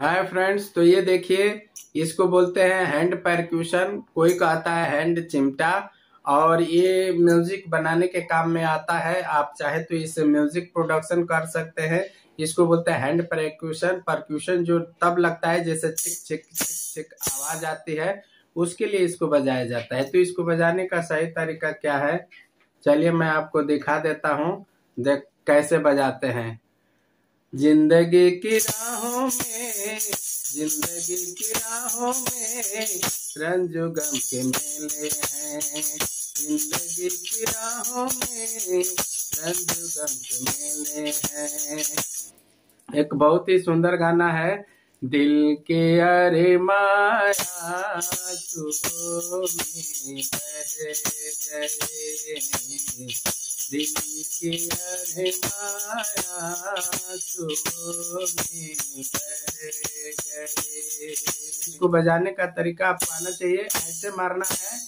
Hi friends तो ये देखिए, इसको बोलते हैं हैंड परक्यूशन कोई कहता है हैंड चिमटा, और ये म्यूज़िक बनाने के काम में आता है। आप चाहे तो इसे म्यूज़िक प्रोडक्शन कर सकते हैं। इसको बोलते हैं हैंड परक्यूशन परक्यूशन जो तब लगता है जैसे चिक चिक चिक चिक आवाज़ आती है, उसके लिए इसको बजाया जाता है। तो इसको बजाने का सही तरीका क्या है? चलिए मैं आपको दिखा देता हूँ। देख, कैसे बजाते हैं। ज़िंदगी की राहों में, ज़िंदगी की राहों में रंजो गम के मेले हैं। ज़िंदगी की राहों में रंजो गम के मेले हैं। एक बहुत ही सुंदर गाना है, दिल के अरे माया तू में बह गए दिल इसको बजाने का तरीका आपको आना चाहिए, ऐसे मारना है।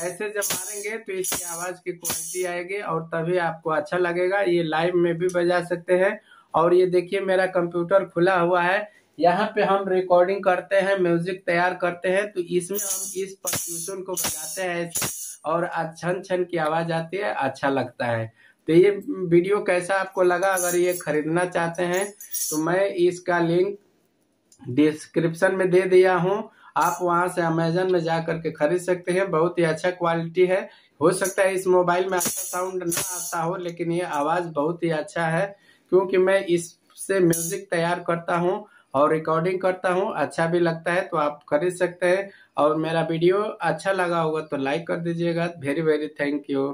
ऐसे जब मारेंगे तो इसकी आवाज़ की क्वालिटी आएगी और तभी आपको अच्छा लगेगा। ये लाइव में भी बजा सकते हैं। और ये देखिए, मेरा कंप्यूटर खुला हुआ है। यहाँ पे हम रिकॉर्डिंग करते हैं म्यूज़िक तैयार करते हैं। तो इसमें हम इस परक्यूशन को बजाते हैं ऐसे और छन छन की आवाज़ आती है अच्छा लगता है। तो ये वीडियो कैसा आपको लगा? अगर ये खरीदना चाहते हैं तो मैं इसका लिंक डिस्क्रिप्शन में दे दिया हूँ। आप वहाँ से अमेजन में जा करके खरीद सकते हैं। बहुत ही अच्छा क्वालिटी है। हो सकता है इस मोबाइल में अच्छा साउंड ना आता हो, लेकिन ये आवाज़ बहुत ही अच्छा है, क्योंकि मैं इससे म्यूज़िक तैयार करता हूँ और रिकॉर्डिंग करता हूँ। अच्छा भी लगता है तो आप खरीद सकते हैं। और मेरा वीडियो अच्छा लगा होगा तो लाइक कर दीजिएगा। Very very thank you